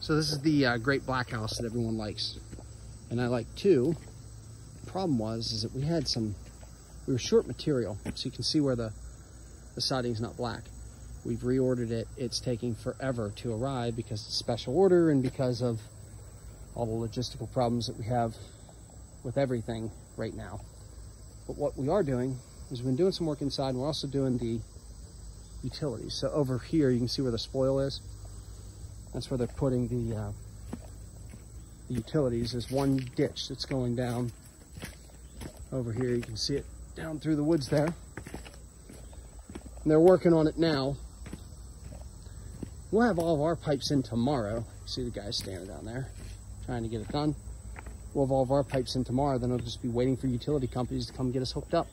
So this is the uh, great black house that everyone likes. And I like too. The problem was, is that we had some, we were short material. So you can see where the, the siding's not black. We've reordered it. It's taking forever to arrive because it's special order and because of all the logistical problems that we have with everything right now. But what we are doing is we've been doing some work inside and we're also doing the utilities. So over here, you can see where the spoil is. That's where they're putting the, uh, the utilities. There's one ditch that's going down over here. You can see it down through the woods there. And they're working on it now. We'll have all of our pipes in tomorrow. See the guys standing down there trying to get it done. We'll have all of our pipes in tomorrow. Then it'll just be waiting for utility companies to come get us hooked up.